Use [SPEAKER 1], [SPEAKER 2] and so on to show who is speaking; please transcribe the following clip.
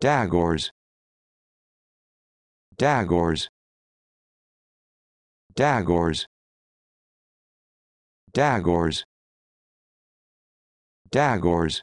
[SPEAKER 1] Dagors. Dagors. Dagors. Dagors. Dagors.